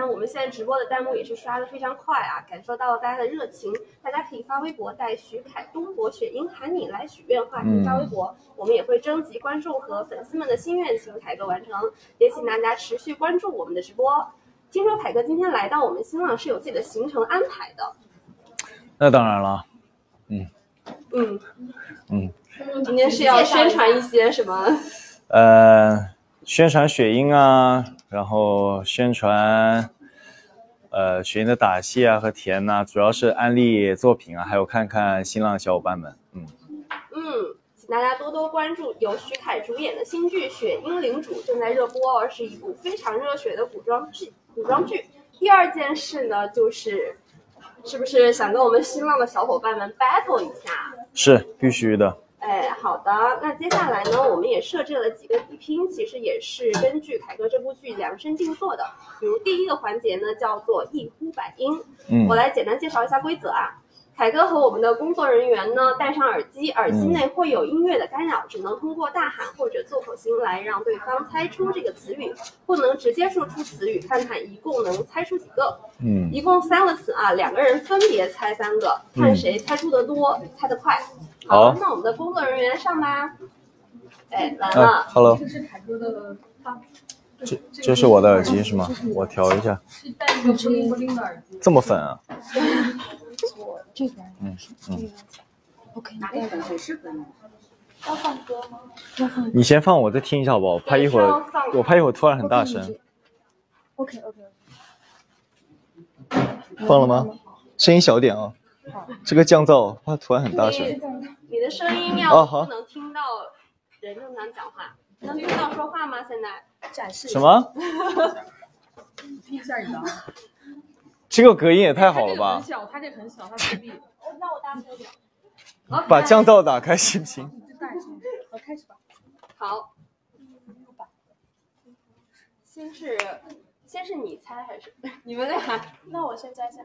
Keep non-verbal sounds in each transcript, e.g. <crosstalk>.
看我们现在直播的弹幕也是刷的非常快啊，感受到了大家的热情。大家可以发微博带徐凯、东博、雪英喊你来许愿话题发微博，我们也会征集观众和粉丝们的心愿，请凯哥完成。也请大家持续关注我们的直播。听说凯哥今天来到我们新浪是有自己的行程安排的，那当然了，嗯嗯嗯，今天是要宣传一些什么？呃，宣传雪鹰啊，然后宣传呃雪鹰的打戏啊和甜呐，主要是安利作品啊，还有看看新浪小伙伴们，嗯嗯。请大家多多关注由徐凯主演的新剧《雪鹰领主》正在热播，而是一部非常热血的古装剧。古装剧。第二件事呢，就是是不是想跟我们新浪的小伙伴们 battle 一下？是必须的。哎，好的。那接下来呢，我们也设置了几个比拼，其实也是根据凯哥这部剧量身定做的。比如第一个环节呢，叫做一呼百应。嗯，我来简单介绍一下规则啊。凯哥和我们的工作人员呢，戴上耳机，耳机内会有音乐的干扰，只能通过大喊或者做口型来让对方猜出这个词语，不能直接说出词语。看看一共能猜出几个？嗯，一共三个词啊，两个人分别猜三个，看谁猜出的多，猜得快。好，那我们的工作人员上吧。哎，来了。Hello。这是凯哥的，这这是我的耳机是吗？我调一下。是带一个不灵不灵的耳机。这么粉啊？这边，嗯嗯，OK，哪里粉谁是粉？要放歌吗？要放。你先放，我再听一下好不好？我怕一会儿，我怕一会儿突然很大声。OK OK。放了吗？声音小点啊。好。这个降噪怕突然很大声。你的声音要不能听到人正常讲话，能听到说话吗？现在展示。什么？<laughs> 听一下你的。这个隔音也太好了吧！很小，它这很小，它屏蔽。那我大声点。把降噪打开行不行？好，开始吧。好。先是先是你猜还是 <laughs> 你们俩？那我先猜一下。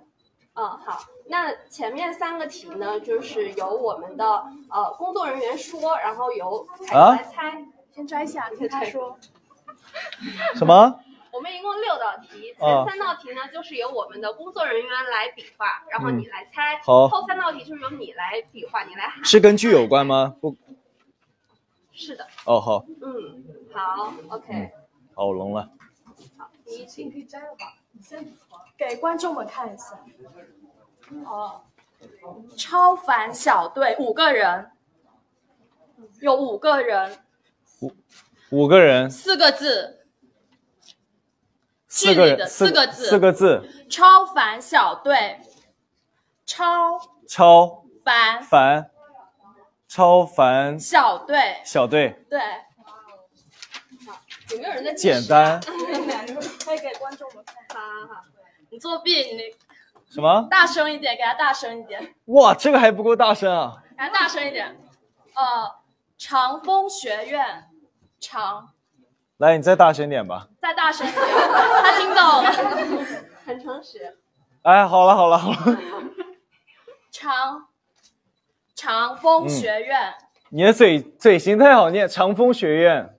嗯，好。那前面三个题呢，就是由我们的呃工作人员说，然后由凯哥来猜。先摘下，听他说。<laughs> 什么？我们一共六道题，前三道题呢就是由我们的工作人员来比划，然后你来猜。好。后三道题就是由你来比划，你来喊。是跟剧有关吗？不。是的。哦，好。嗯，好，OK。好，我聋了。好，第一题可以摘了吧？给观众们看一下。哦。超凡小队五个人，有五个人。五五个人。四个字。四个人，四个字，四个字。超凡小队，超超凡凡，超凡小队，小队。对。有没有人在？简单。可以给观众们看。好好好。你作弊，你什么？大声一点，给他大声一点。哇，这个还不够大声啊！给他大声一点。呃，长风学院，长。来，你再大声点吧。再大声一点，他听懂了，很诚实。哎，好了好了好了。长长风学院。你的嘴嘴型太好念，长风学院。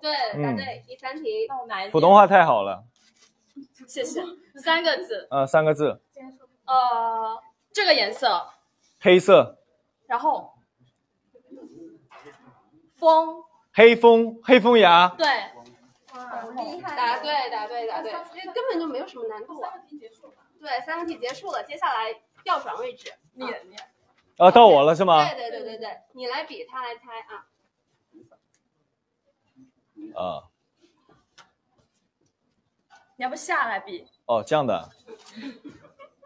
对，答对。第三题，那我拿普通话太好了。<laughs> 谢谢。三个字。呃，三个字。呃，这个颜色。黑色。然后。风。黑风，黑风牙。对，哇，厉害！答对，答对，答对，因为根本就没有什么难度。三个题结束了。对，三个题结束了，接下来调转位置。你你。啊，到我了是吗？对对对对对，你来比，他来猜啊。啊。你要不下来比？哦，这样的。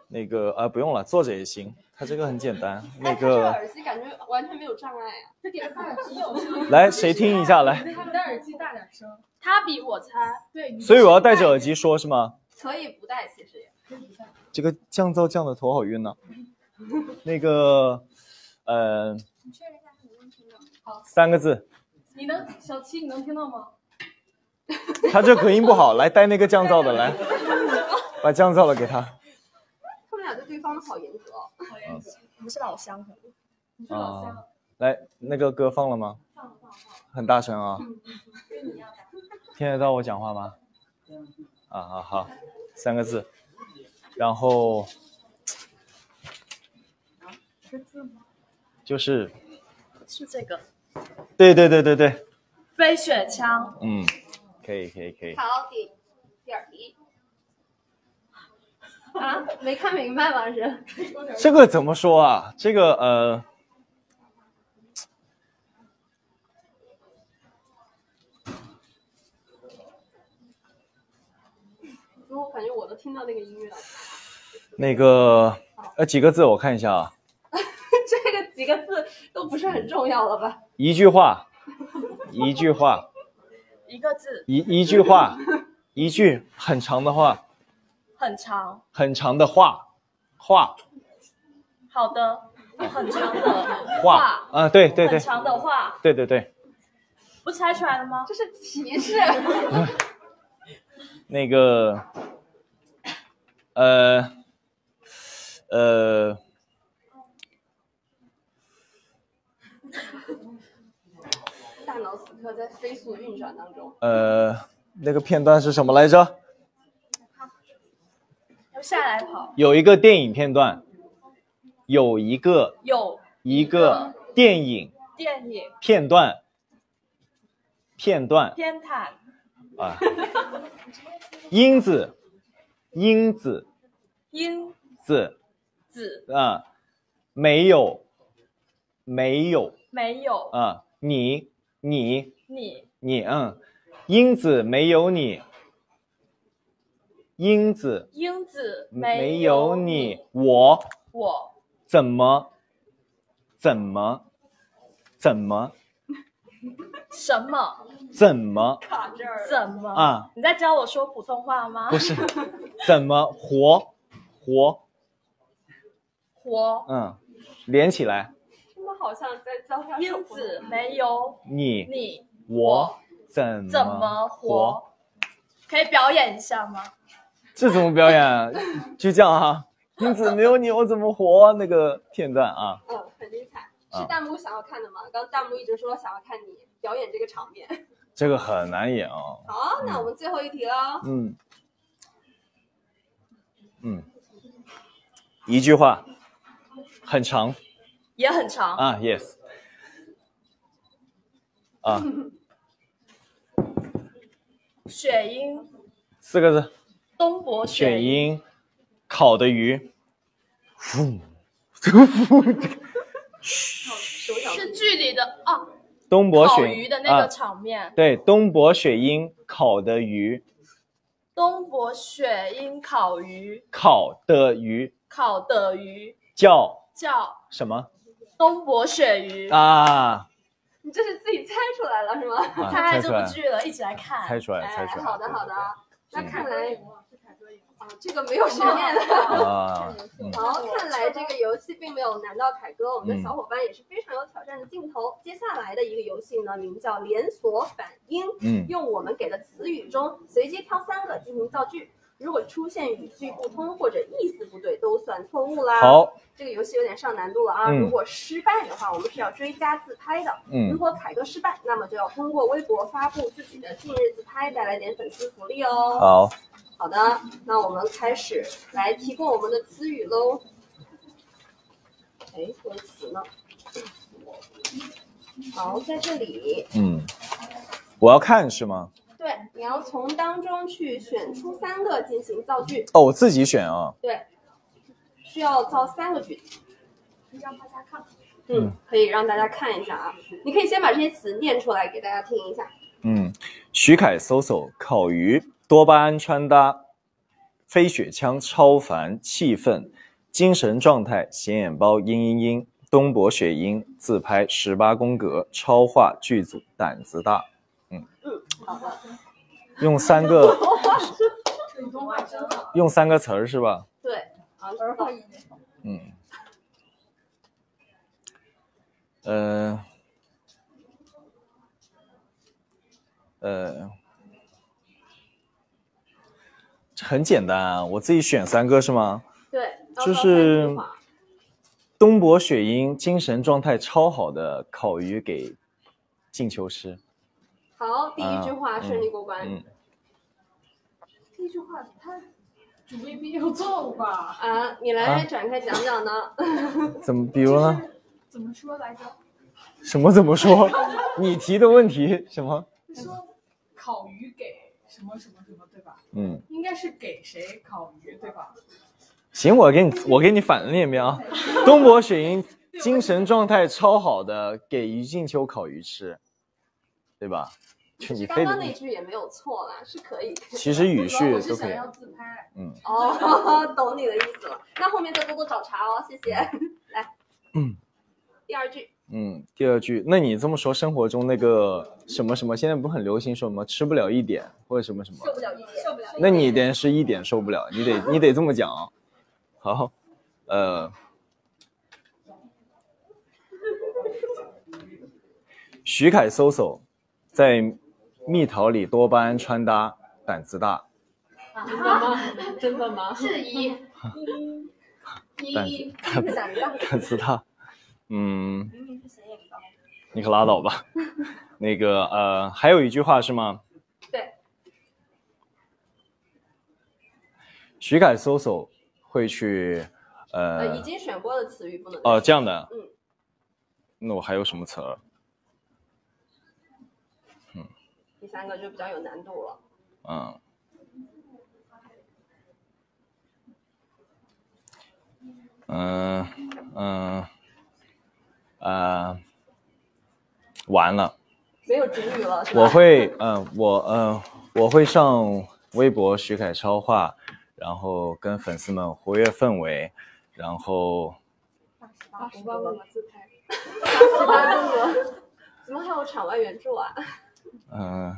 那个啊，不用了，坐着也行。它这个很简单，那个耳机感觉完全没有障碍啊。这点戴耳机有声。来，谁听一下？来，他戴耳机大点声。<laughs> 他比我猜，对。所以我要戴着耳机说，是吗？可以不戴，其实也。这个降噪降的头好晕呢。<laughs> 那个，呃。你确认一下是能听到。好。三个字。你能，小七，你能听到吗？他这隔音不好，来带那个降噪的，来，<laughs> 把降噪的给他。他们俩对对方好严格。我们是老乡，你是老乡，来，那个歌放了吗？放了放放。很大声啊。听得到我讲话吗？啊啊好，三个字，然后是字吗？就是是这个对对对对对，飞雪枪。嗯，可以可以可以，好，第第二题。啊，没看明白吗？是 <laughs> 这个怎么说啊？这个呃，我感觉我都听到那个音乐了。那个呃几个字我看一下啊，这个几个字都不是很重要了吧？一句话，一句话，<laughs> 一个字，一一句话，一句很长的话，很长。很长的话，话好的，很长的 <laughs> 话，啊，对对对很长的话，对对对，不猜出来了吗？这是提示。<laughs> 那个，呃，呃，大脑此刻在飞速运转当中。呃，那个片段是什么来着？要下来跑。有一个电影片段，有一个有一个电影。电影。片段，片段。偏袒，啊，英子，英子。英子。子。啊，没有，没有。没有。啊，你你。你。你嗯，英子没有你，英子英子没有有你，我我。怎么怎么怎么 <laughs> 什么？怎么卡这儿怎么啊？你在教我说普通话吗？不是怎么活活活。嗯，连起来，好像在教他英子没有你你我怎怎么活？可以表演一下吗？这怎么表演 <laughs> 啊？就这样啊，英子没有你我怎么活？那个片段啊，嗯，很精彩。啊是弹幕想要看的吗？刚刚弹幕一直说想要看你表演这个场面。<laughs> 这个很难演哦。好，那我们最后一题了。嗯嗯，一句话，很长也很长，啊，yes，啊，雪鹰。四个字，东伯雪鹰。鹰，烤的鱼，呼，是剧里的啊，东雪鱼的那个啊场面。对，东泊雪鹰烤的鱼，东伯雪鹰烤鱼，烤的鱼。烤的鱼。叫。叫。什么东伯鳕鱼。啊？你这是自己猜出来了是吗？啊太爱这猜出来部剧了，一起来看。猜出来，猜哎，出来。好的好的。那嗯看来啊，这个没有悬念了。<laughs> 好，看来这个游戏并没有难到凯哥，我们的嗯小伙伴也是非常有挑战的镜头。接下来的一个游戏呢，名叫连锁反应，嗯用我们给的词语中随机挑三个进行造句，如果出现语句不通或者意思不对，都算错误啦。，好，这个游戏有点上难度了啊！嗯如果失败的话，我们是要追加自拍的。嗯如嗯果凯哥失败，那么就要通过微博发布自己的近日自拍，带来点粉丝福利哦。好，好的，那我们开始来提供我们的词语喽。哎，这个词呢？好，在这里，嗯，我要看是吗？对，你要从当中去选出三个进行造句，哦，我自己选啊。对，需要造三个句子。让大家看。嗯，可以让大家看一下啊。你可以先把这些词念出来给大家听一下。嗯，徐凯搜搜烤鱼，多巴胺穿搭，飞雪枪超凡气氛，精神状态显眼包嘤嘤嘤，东博雪鹰自拍十八宫格，超话剧组胆子大。嗯，好的。用三个。用三个词儿是吧？对，儿化音。嗯，呃，呃，这很简单啊，我自己选三个是吗？对，就是东伯雪鹰精神状态超好的烤鱼给进球吃。好，第一句话嗯顺利过关。嗯，第一句话他主谓宾有错误吧？啊，你来展开讲讲呢？<laughs> 怎么？比如呢？怎么说来着？什么怎么说？<laughs> 你提的问题什么？说烤鱼给什么什么什么，对吧？嗯，应该是给谁烤鱼，对吧？行，我给你，我给你反念一遍啊。东博雪鹰精神状态超好的，给于静秋烤鱼吃，对吧？就你刚刚那句也没有错啦，是可以。<laughs> 其实语序都可以。嗯。哦，<laughs> 懂你的意思了。那后面再多多找茬哦，谢谢。来。嗯。第二句。嗯，第二句，那你这么说，生活中那个什么什么，现在不是很流行说什么吃不了一点或者什么什么？受不了一点，受不了。那你点是一点受不了，你得你得这么讲啊。好，呃，徐凯搜搜在蜜桃里多巴胺穿搭，胆子大。真的吗？真的吗？是一，一，胆子大。嗯，你可拉倒吧。那个呃，还有一句话是吗？对。徐凯搜索会去呃。已经选过的词语不能。哦，这样的。嗯。那我还有什么词儿？嗯。第三个就比较有难度了。嗯。嗯嗯。呃，完了，没有主语了。我会，嗯，我，嗯，我会上微博徐凯超话，然后跟粉丝们活跃氛围，然后。八十八个自拍，八十八个，怎么还有场外援助啊？嗯，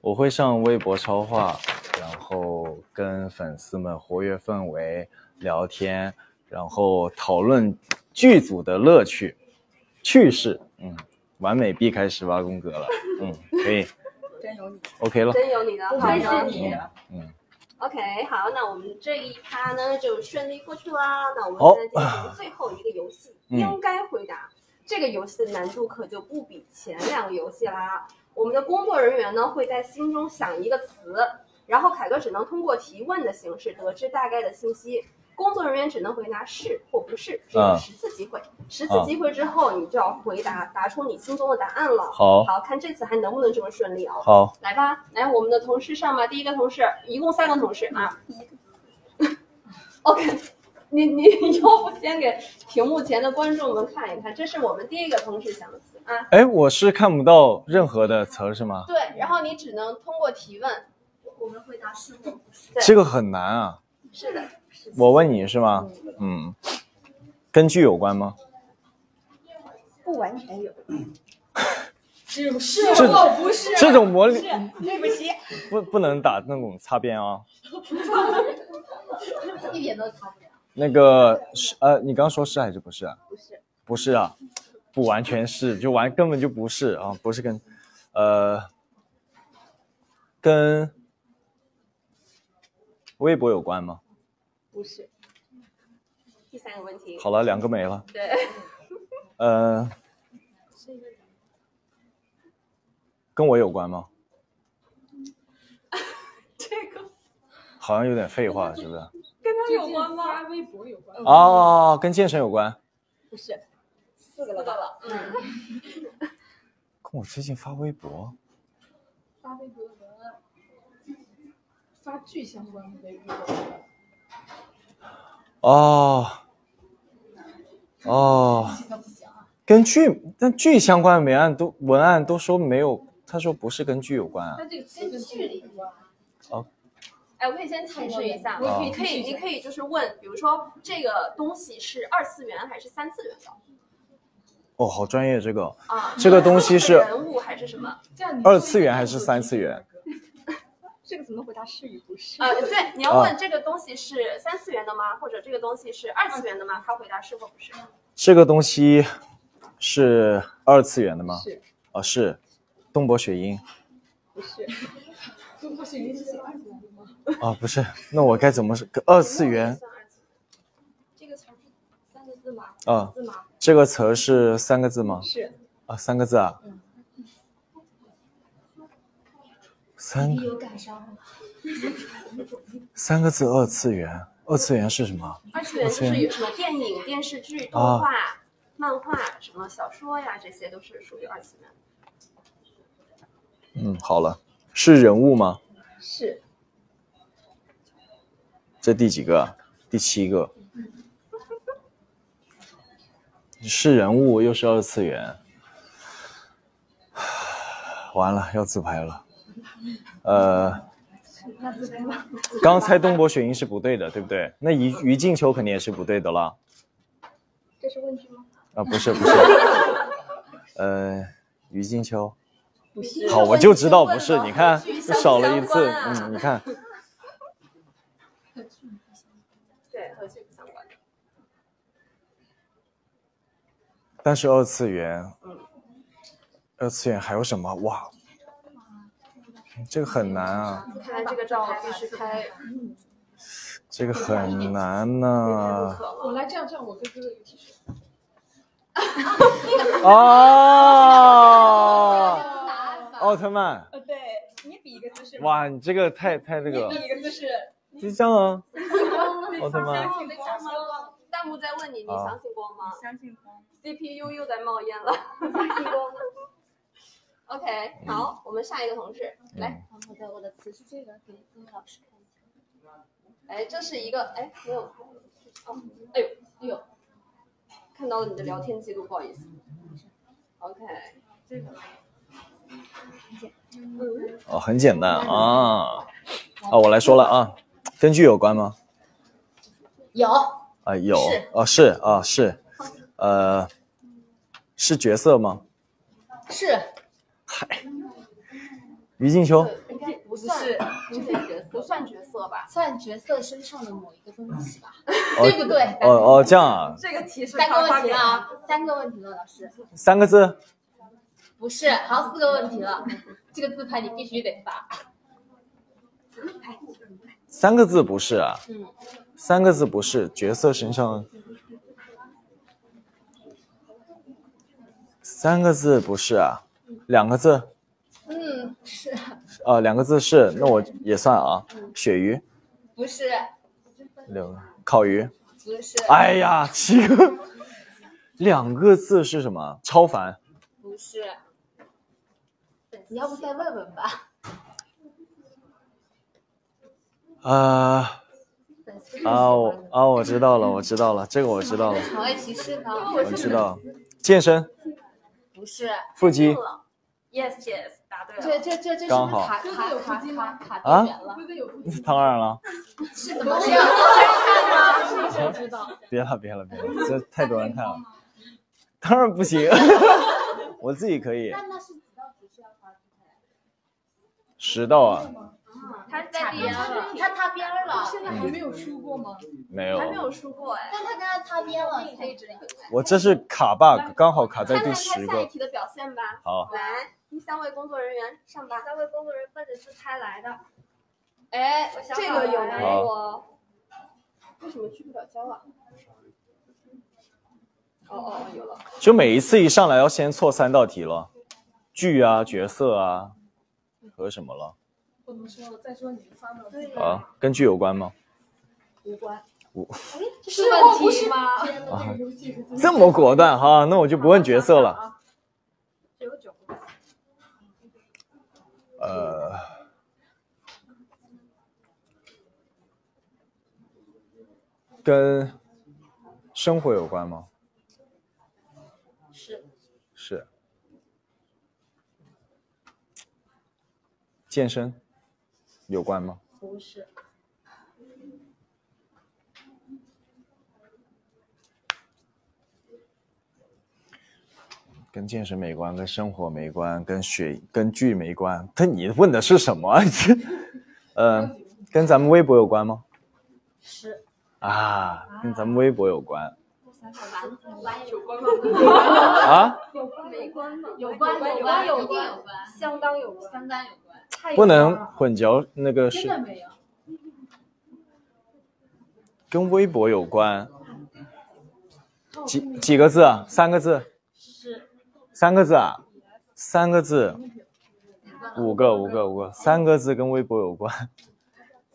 我会上微博超话，然后跟粉丝们活跃氛围，聊天。然后讨论剧组的乐趣、趣事，嗯，完美避开十八宫格了，嗯，可以，真有你，OK 了，真有你的，好是，你，嗯，OK，好，那我们这一趴呢就顺利过去啦。那我们现在进行最后一个游戏，应该回答。这个游戏的难度可就不比前两个游戏啦。我们的工作人员呢会在心中想一个词，然后凯哥只能通过提问的形式得知大概的信息。工作人员只能回答是或不是，只有十次机会。十次机会之后，你就要回答，答出你心中的答案了。好，好看这次还能不能这么顺利啊？好，来吧，来我们的同事上吧。第一个同事，一共三个同事啊。<laughs> OK，你你要不先给屏幕前的观众们看一看，这是我们第一个同事想的词啊。哎，我是看不到任何的词是吗？对，然后你只能通过提问，我们回答是或不是。这个很难啊。是的。我问你是吗？嗯，跟剧有关吗？不完全有。<laughs> 是是或不是？这种模拟，对不起，不不能打那种擦边啊。<laughs> 一点都擦不了。那个是呃，你刚说是还是不是啊？不是。不是啊，不完全是，就完根本就不是啊，不是跟，呃，跟微博有关吗？不是，第三个问题。好了，两个没了。对。<laughs> 呃，跟我有关吗？<laughs> 这个好像有点废话，是不是？有关吗？发微博有关。哦，跟健身有关。不是，四个了吧？嗯。跟我最近发微博。发微博文案，发剧相关的微博。哦，哦，跟剧，但剧相关的文案都文案都说没有，他说不是跟剧有关啊。他这个跟剧有关。哦，哎，我可以先提示一下，你可以，你可以就是问，比如说这个东西是二次元还是三次元的？哦，好专业这个啊，这个东西是人物还是什么？二次元还是三次元？<laughs> 这个怎么回答是与不是？啊，对，你要问这个东西是三次元的吗？或者这个东西是二次元的吗？他回答是或不是。这个东西是二次元的吗？是。啊，是。东博雪鹰。不是。<laughs> 东博雪鹰是二次元？啊，不是。那我该怎么是二次元？这个词是三个字吗？啊。字吗？这个词是三个字吗？是。啊，三个字啊。三个 <laughs> 三个字二次元，二次元是什么？二次元就是有什么电影、电视剧、动画、漫画、什么小说呀，这些都是属于二次元。嗯，好了，是人物吗？是。这第几个？第七个。是人物又是二次元，<sighs> 完了要自拍了。呃，刚猜东博雪鹰是不对的，对不对？那于于静秋肯定也是不对的了。这是问句吗？啊，不是不是。<laughs> 呃，于静秋。不是。好，我就知道不是。你看，少了一次。嗯，你看。但是二次元，二次元还有什么？哇，这个很难啊！看来这个照必须拍。这个很难呢。我来这样这样，我跟哥哥一起说。啊！<laughs> 奥特曼。呃，对你比一个姿势。哇，你这个太太这个。比一个姿势。就这样啊。奥特曼。弹幕在问你，你相信光吗？相信光。CPU 又在冒烟了。<laughs> OK，好，我们下一个同事来。好的，我的词是这个，给各位老师看一下。哎，这是一个，哎，没有。哦，哎呦，哎呦，看到了你的聊天记录，不好意思。OK，这个。哦，很简单啊。啊，我来说了啊，跟剧有关吗？有。啊，有。啊，是啊，是。呃，是角色吗？是。嗨，于静秋。不是，不算角色，不算角色吧？算角色身上的某一个东西吧？<laughs> 对不对？哦哦，这样啊。这个提示三个问题了啊，三个问题了，老师。三个字。不是，好，四个问题了。这个自拍你必须得发。三个字不是啊。嗯。三个字不是角色身上。三个字不是啊，两个字。嗯，是。呃，两个字是，那我也算啊。鳕鱼。不是。六个。烤鱼。不是。哎呀，七个。两个字是什么？超凡。不是。你要不再问问吧。啊。啊我啊我知道了，我知道了，这个我知道了。场外提示呢？我知道。健身。不是腹肌，yes yes，答对了。这这这这刚好卡卡卡卡卡了。<laughs> 当然了。<laughs> 是怎么这样？看吗？谁知道？<laughs> 别了别了别了，这太多人看了。当然不行，我自己可以。那那是几道题是要发出来？十道啊。他在边了，他擦边了。现在还没有输过吗？没有，还没有输过哎。但他刚刚擦边了，可以。我这是卡 bug，刚好卡在第十个。看看下一题的表现吧。好。来，第三位工作人员上吧。三位工作人员奔着自拍来的。哎，这个有难度哦。为什么聚不了焦啊？哦哦哦，有了。就每一次一上来要先错三道题了，剧啊、角色啊和什么了。不能说了，再说你啊，跟剧有关吗？无关。无。哎，<laughs> 是问题吗？啊，<laughs> 这么果断哈，那我就不问角色了。只有九个。呃，跟生活有关吗？是。是。健身。有关吗？不是。跟健身没关，跟生活没关，跟学跟剧没关。但你问的是什么？<laughs> 呃，跟咱们微博有关吗？是。啊，跟咱们微博有关。有关吗？啊？有关没关吗？有关有关有关有关，相当有关，相当有关。不能混淆那个是，跟微博有关，几几个字啊？三个字？是，三个字啊？三个字？五个，五个，五个，三个字跟微博有关，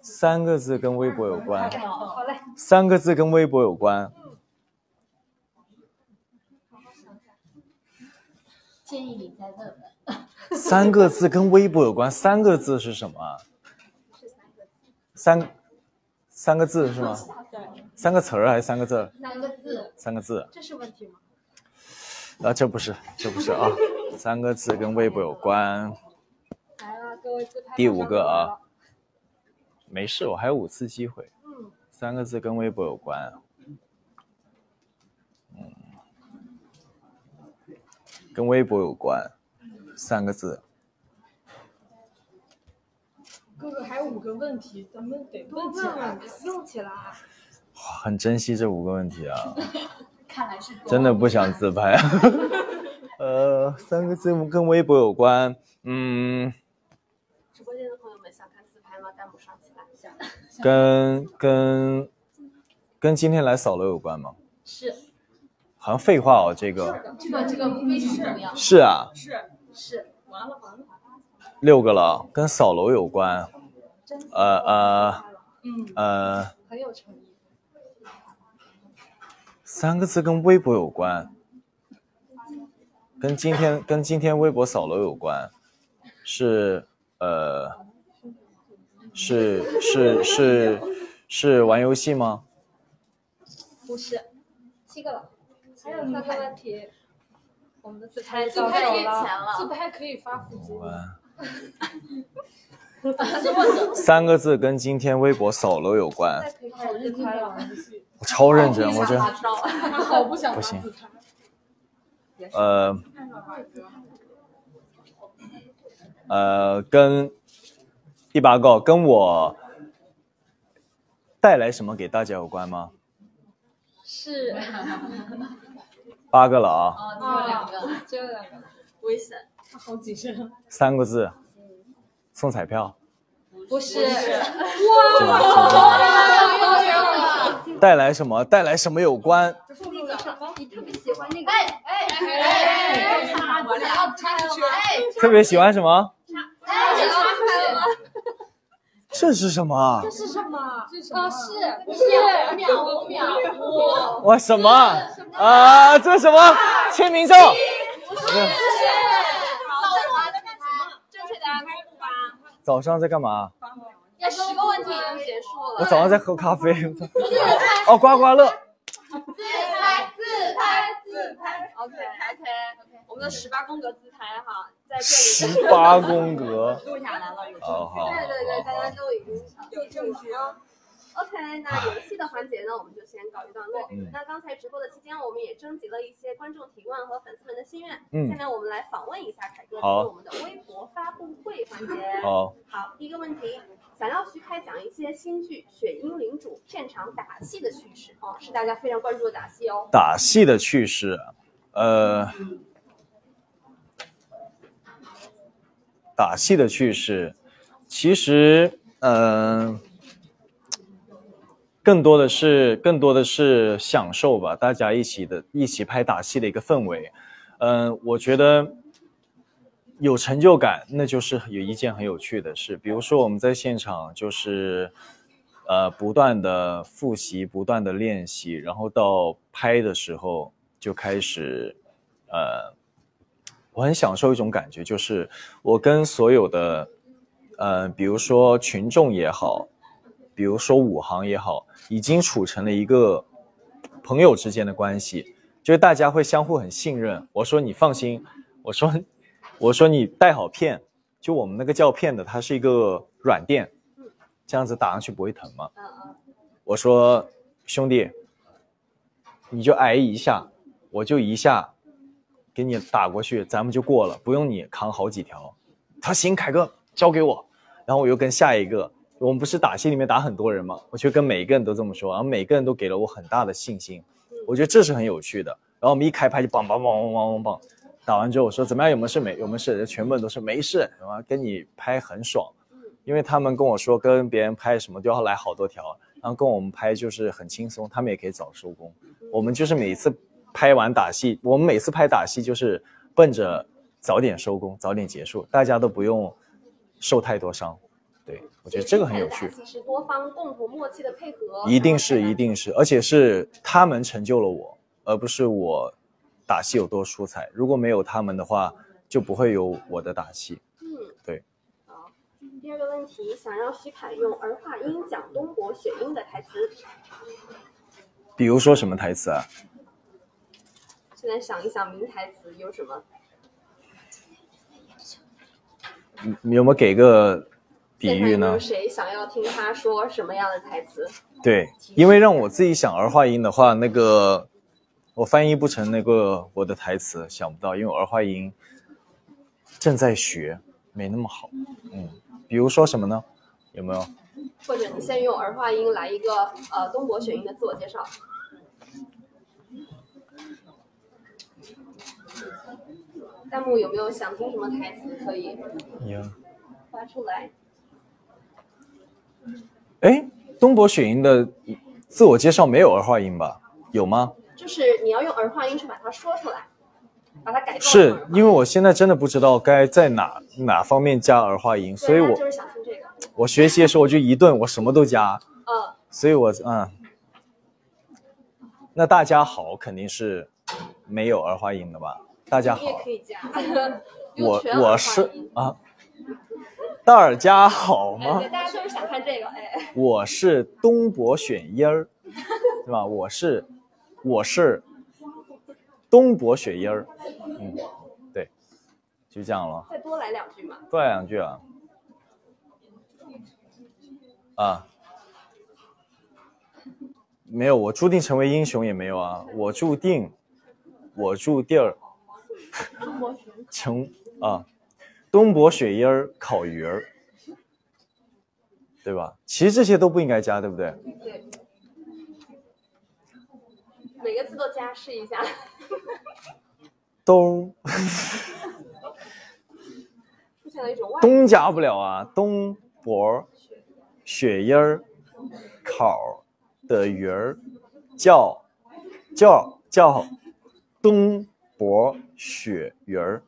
三个字跟微博有关，好嘞，三个字跟微博有关。建议你在日本。三个字跟微博有关，三个字是什么？三，三个字是吗？三个词儿还是三个字？三个字。三个字。这是问题吗？啊，这不是，这不是啊。三个字跟微博有关。来了，各位自拍。第五个啊。没事，我还有五次机会。嗯。三个字跟微博有关。嗯。跟微博有关。三个字。哥哥还有五个问题，咱们得问起来，用起来。很珍惜这五个问题啊。<laughs> 看来是真的不想自拍。<laughs> 呃，三个字跟微博有关。嗯。直播间的朋友们想看自拍吗？弹幕刷起来。跟跟跟今天来扫楼有关吗？是。好像废话哦，这个。这个这个非常重要。是啊。是是，完了完了。六个了，跟扫楼有关。呃呃。嗯。呃。很有诚意。三个字跟微博有关，跟今天跟今天微博扫楼有关，是呃，是是是是玩游戏吗？不是，七个了，还有三个问题。我们的自拍自拍贴钱了，自拍可以发福金。<laughs> 三个字跟今天微博扫楼有关。我超认真，我觉得。好不想不行。呃。呃，跟第八个跟我带来什么给大家有关吗？是。八个了啊。哦，只有两个，只有两个。危险。好谨慎。三个字。送彩票，不是，哇，带来什么？带来什么有关？你特别喜欢那个？哎哎哎！我俩插出去。特别喜欢什么？插，插出去。这是什么？这是什么？啊，是是秒五秒五。哇，什么？啊，这是什么？签名照。不是。早上在干嘛？要十个问题就结束了。我早上在喝咖啡。哦，刮刮乐。自拍，自拍，自拍。OK，OK，OK。我们的十八宫格自拍哈，在这里。十八 <laughs> 宫格。录下来了，有证据。对对对，大家都已经有证据哦。OK，那游戏的环节呢，我们就先告一段落。那刚才直播的期间，我们也征集了一些观众提问和粉丝们的心愿。嗯，下面我们来访问一下凯哥，进入我们的微博发布会环节。好，好，第一个问题，想要徐凯讲一些新剧《雪鹰领主》片场打戏的趣事哦，是大家非常关注的打戏哦。打戏的趣事，呃，打戏的趣事，其实，嗯。更多的是，更多的是享受吧，大家一起的，一起拍打戏的一个氛围。嗯，我觉得有成就感，那就是有一件很有趣的事。比如说我们在现场，就是呃不断的复习，不断的练习，然后到拍的时候就开始，呃，我很享受一种感觉，就是我跟所有的，呃，比如说群众也好。比如说武行也好，已经处成了一个朋友之间的关系，就是大家会相互很信任。我说你放心，我说我说你带好片，就我们那个叫片的，它是一个软垫，这样子打上去不会疼吗？我说兄弟，你就挨一下，我就一下给你打过去，咱们就过了，不用你扛好几条。他行，凯哥交给我，然后我又跟下一个。我们不是打戏里面打很多人吗？我就跟每一个人都这么说，然后每个人都给了我很大的信心。我觉得这是很有趣的。然后我们一开拍就梆梆梆梆梆梆梆，打完之后我说怎么样？有没有事没？有没有事？全部都是没事，然后跟你拍很爽。因为他们跟我说跟别人拍什么都要来好多条，然后跟我们拍就是很轻松，他们也可以早收工。我们就是每次拍完打戏，我们每次拍打戏就是奔着早点收工，早点结束，大家都不用受太多伤。对我觉得这个很有趣。其实多方共同默契的配合，一定是一定是，而且是他们成就了我，而不是我打戏有多出彩。如果没有他们的话，就不会有我的打戏。嗯，对。好，第二个问题，想让徐凯用儿化音讲东伯雪鹰的台词。比如说什么台词啊？现在想一想，名台词有什么？你有没有给个比喻呢？有谁想要听他说什么样的台词？对，因为让我自己想儿化音的话，那个我翻译不成那个我的台词，想不到，因为儿化音正在学，没那么好。嗯，比如说什么呢？有没有？或者你先用儿化音来一个呃东伯雪鹰的自我介绍。弹幕有没有想听什么台词可以？有。发出来。哎，东博雪莹的自我介绍没有儿化音吧？有吗？就是你要用儿化音去把它说出来，把它改。是因为我现在真的不知道该在哪哪方面加儿化音，所以我就是想听这个。我学习的时候我就一顿，我什么都加。嗯。所以我嗯，那大家好肯定是没有儿化音的吧？大家好。<laughs> 我我是啊，大家好吗？大家就是想看这个哎。我是东博雪鹰儿，对吧？我是我是东博雪鹰儿，嗯，对，就这样了。再多来两句嘛。多来两句啊。啊，没有，我注定成为英雄也没有啊，我注定，我注定儿。成啊，东伯雪鹰儿烤鱼儿，对吧？其实这些都不应该加，对不对？对，每个字都加，试一下。东，出现了一种东加不了啊，东伯雪鹰儿烤的鱼儿叫叫叫东。博雪人儿，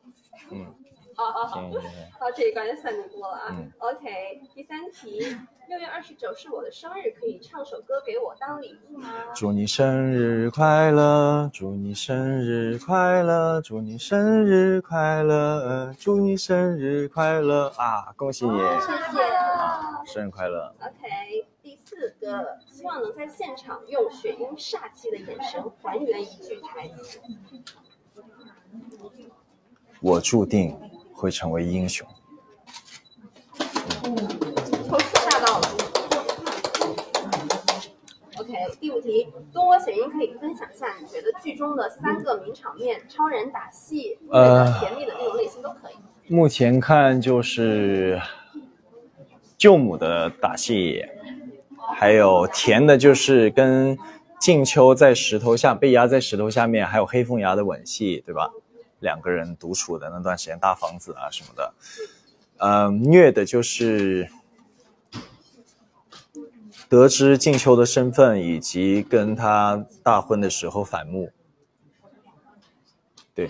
嗯，好好好，好，这一关就算你过了啊。OK，第三题，六月二十九是我的生日，可以唱首歌给我当礼物吗？祝你生日快乐，祝你生日快乐，祝你生日快乐，祝你生日快乐啊！恭喜你，谢谢啊，生日快乐。OK，第四个，希望能在现场用雪鹰煞气的眼神还原一句台词。我注定会成为英雄。头吓到了。OK，第五题，东我雪鹰可以分享一下，你觉得剧中的三个名场面，超人打戏、呃，甜蜜的那种类型都可以。目前看就是舅母的打戏，还有甜的，就是跟静秋在石头下被压在石头下面，还有黑凤崖的吻戏，对吧？两个人独处的那段时间，大房子啊什么的，呃，虐的就是得知静秋的身份，以及跟他大婚的时候反目。对，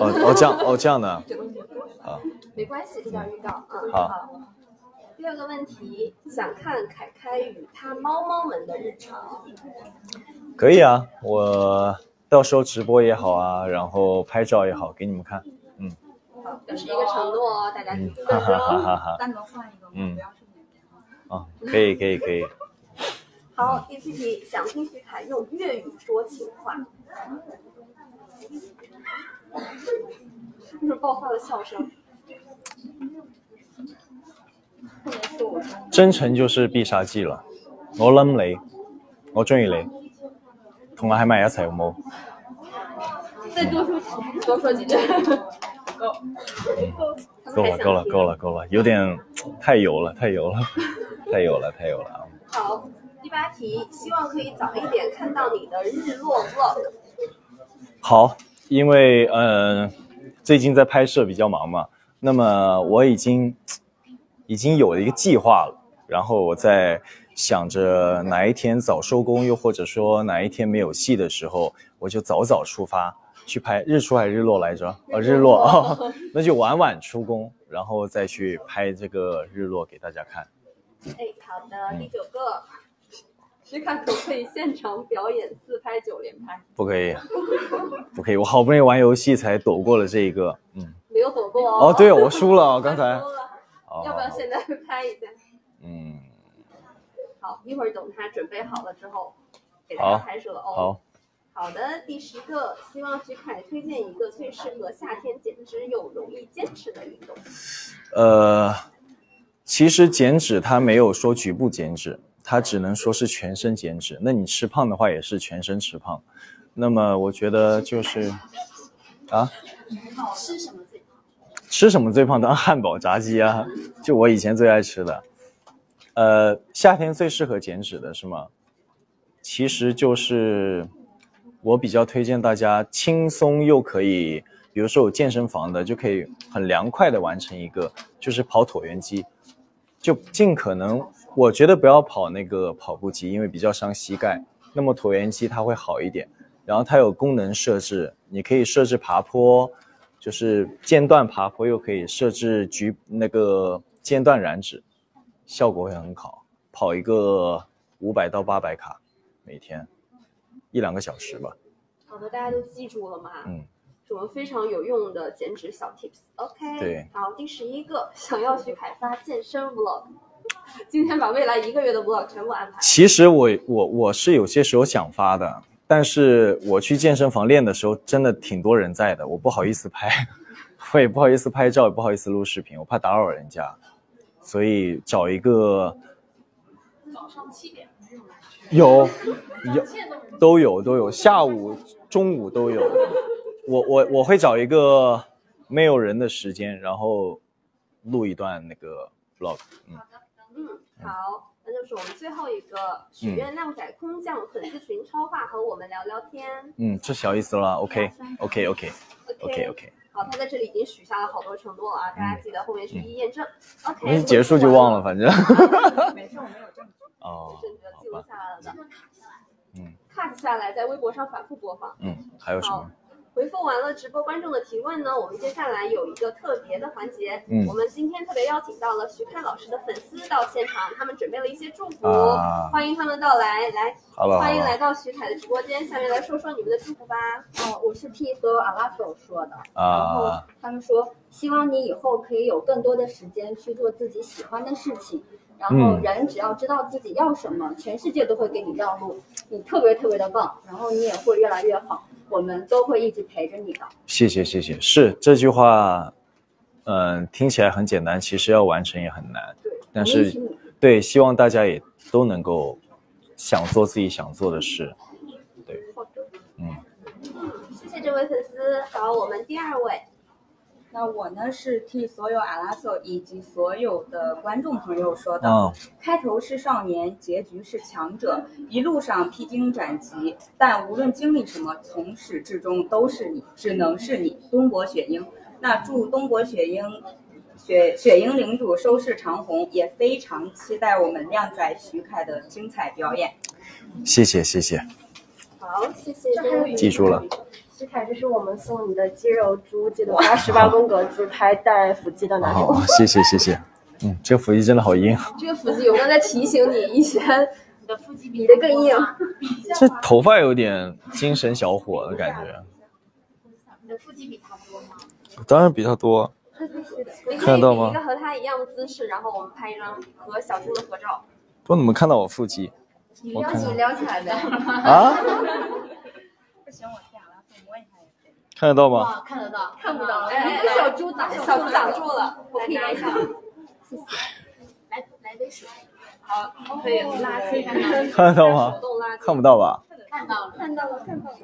哦哦这样哦这样的，啊，没关系，叫预告，嗯好。第二个问题，想看凯凯与他猫猫们的日常。可以啊，我。到时候直播也好啊，然后拍照也好，给你们看。嗯，好，这是一个承诺哦，大家。哈哈哈哈哈。单独换一个，嗯，不要啊，可以可以可以。好，第七题，想听徐凯用粤语说情话。<laughs> 就是爆发的笑声。<laughs> 真诚就是必杀技了。我諗你，我中意你。同我喺埋一齊好冇？再多说多说几句。够了，够了，够了，够了，有点太油了，太油了，<laughs> 太油了，太油了。好，第八题，希望可以早一点看到你的日落 vlog。好，因为嗯，最近在拍摄比较忙嘛，那么我已经已经有了一个计划了，然后我在。想着哪一天早收工，又或者说哪一天没有戏的时候，我就早早出发，去拍日出还是日落来着？呃，日落，<laughs> 那就晚晚出工，然后再去拍这个日落给大家看。哎，好的，第九个，徐凯可不可以现场表演自拍九连拍？不可以，不可以，我好不容易玩游戏才躲过了这一个，嗯，没有躲过哦。哦，对，我输了，刚才。<laughs> 要不要现在拍一下？嗯。好，一会儿等他准备好了之后，给大家拍摄哦。好。好的，第十个，希望徐凯推荐一个最适合夏天减脂又容易坚持的运动。呃，其实减脂它没有说局部减脂，它只能说是全身减脂。那你吃胖的话也是全身吃胖。那么我觉得就是啊，吃什么？吃什么最胖？当汉堡、炸鸡啊，<laughs> 就我以前最爱吃的。呃，夏天最适合减脂的是吗？其实就是。我比较推荐大家轻松又可以，比如说有健身房的，就可以很凉快的完成一个，就是跑椭圆机，就尽可能，我觉得不要跑那个跑步机，因为比较伤膝盖。那么椭圆机它会好一点，然后它有功能设置，你可以设置爬坡，就是间断爬坡，又可以设置局那个间断燃脂，效果会很好。跑一个五百到八百卡每天。一两个小时吧。好的，大家都记住了吗？嗯，什么非常有用的减脂小 tips？OK。对。好，第十一个，想要徐凯发健身 vlog，今天把未来一个月的 vlog 全部安排。其实我我我是有些时候想发的，但是我去健身房练的时候，真的挺多人在的，我不好意思拍，<laughs> 我也不好意思拍照，也不好意思录视频，我怕打扰人家，所以找一个早上七点有有。都有都有，下午、中午都有。我我我会找一个没有人的时间，然后录一段那个 vlog。嗯，好的，嗯，好，那就是我们最后一个许愿靓仔空降粉丝群超话和我们聊聊天。嗯，这小意思了。OK OK OK OK OK。好，他在这里已经许下了好多承诺啊，大家记得后面去一一验证。OK 一。结束就忘了，反正。<laughs> 没事，我没有证据。<laughs> 哦，证据记录下来了的。嗯。cut 下来，在微博上反复播放。嗯，还有什么？回复完了直播观众的提问呢，我们接下来有一个特别的环节。嗯，我们今天特别邀请到了徐凯老师的粉丝到现场，他们准备了一些祝福，欢迎他们到来。来，欢迎来到徐凯的直播间。下面来说说你们的祝福吧。哦，我是替所有阿拉手说的。啊。然后他们说，希望你以后可以有更多的时间去做自己喜欢的事情。然后人只要知道自己要什么，全世界都会给你让路。你特别特别的棒，然后你也会越来越好。我们都会一直陪着你的。谢谢谢谢，是这句话，嗯，听起来很简单，其实要完成也很难。对，但是对，希望大家也都能够想做自己想做的事。对，好的，嗯，谢谢这位粉丝。好，我们第二位。那我呢是替所有阿拉索以及所有的观众朋友说的。开头是少年，结局是强者，一路上披荆斩棘，但无论经历什么，从始至终都是你，只能是你，东国雪鹰。那祝东国雪鹰，雪雪鹰领主收视长虹，也非常期待我们靓仔徐凯的精彩表演。谢谢谢谢。好，谢谢，记住了。这是我们送你的肌肉猪，记得八十八宫格自拍带腹肌的那种。谢谢谢谢，嗯，这个腹肌真的好硬。<laughs> 这个腹肌有没有在提醒你一些？你的腹肌比的更硬。这头发有点精神小伙的感觉。你的腹肌比他多吗？当然比他多。<laughs> 看得到吗？一个和他一样的姿势，然后我们拍一张和小猪的合照。我怎么看到我腹肌？你撩起撩起来呗。啊？<laughs> 不行，我。看得到吗？看得到，看不到。哎，小猪挡，小猪挡住了。我可以来一下。谢谢。来，来杯水。好，可以拉伸。看得到吗？看不到吧？看到了，看到了，看到了。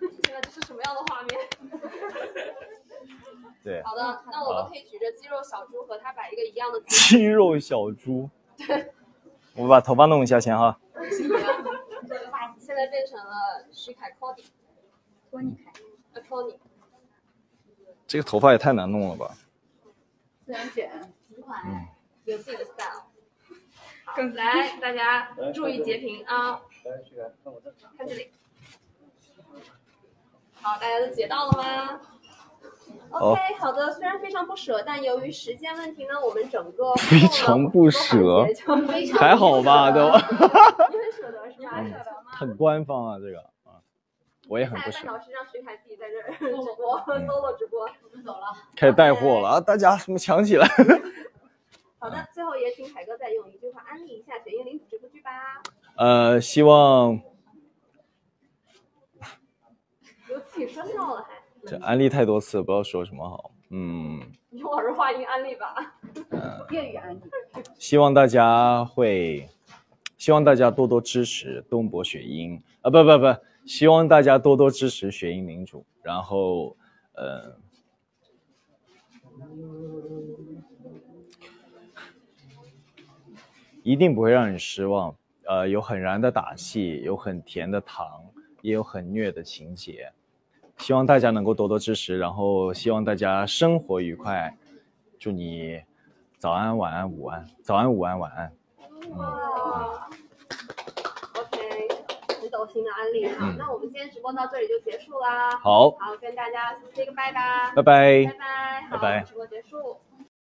现在这是什么样的画面？<laughs> 对。好的，那我们可以举着肌肉小猪和他摆一个一样的。肌肉小猪。对。我把头发弄一下先哈。现在变成了徐凯 Cody，托尼凯，呃托尼。这个头发也太难弄了吧？自然卷，嗯，有自己的 style。来，大家注意截屏啊！看这里。好，大家都截到了吗？OK，好的。虽然非常不舍，但由于时间问题呢，我们整个非常不舍，<laughs> 还好吧都。你很舍得是吧？很官方啊，这个啊，我也很不舍。半小时让徐凯自己在这儿 <laughs> 直播，solo 直播，我们走了，<laughs> 开始带货了啊！大家什么抢起来？<laughs> 好的，最后也请凯哥再用一句话安利一下《雪鹰领主》这部剧吧。呃，希望。有自己说笑了还。这安利太多次，不知道说什么好。嗯。用儿化音安利吧。粤语安利。希望大家会，希望大家多多支持东博雪鹰啊！不不不，希望大家多多支持雪鹰领主。然后，呃。一定不会让你失望。呃，有很燃的打戏，有很甜的糖，也有很虐的情节。希望大家能够多多支持，然后希望大家生活愉快。祝你早安、晚安、午安，早安、午安、晚安。哇，OK，很走心的案例哈。那我们今天直播到这里就结束啦。好，好，跟大家 say 个拜拜。拜拜。拜拜。拜拜。直播结束。